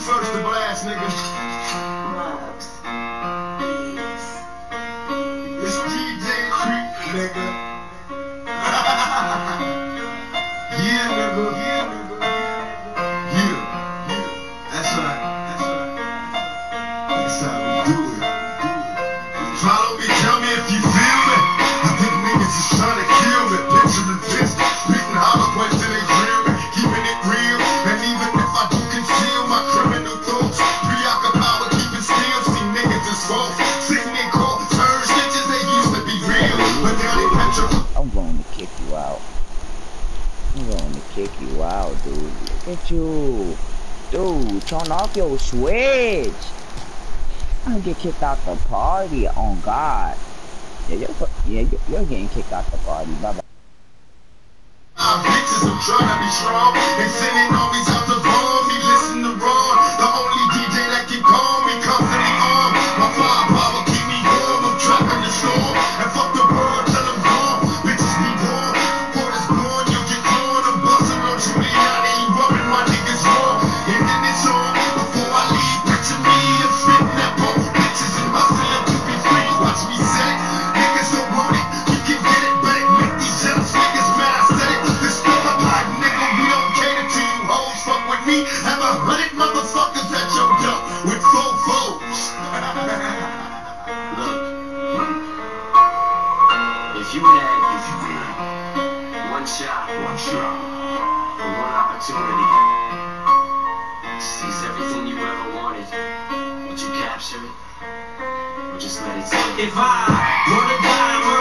You first to blast, nigga. Mugs. It's DJ Creep, nigga. Niggas is false. Sitting in court, turn snitches, they used to be real. But now they petrified. I'm going to kick you out. I'm going to kick you out, dude. Look at you. Dude, turn off your switch. I'm gonna get kicked out the party on God. Yeah, you're, yeah, you're, you're getting kicked out the party. Bye bye. I'm trying to be strong. And sending me, have a hundred motherfuckers at your door with four foes. Look. If you had, if you had one shot, one shot, for one opportunity, seize everything you ever wanted, would you capture it? Or just let it take? If I were to die,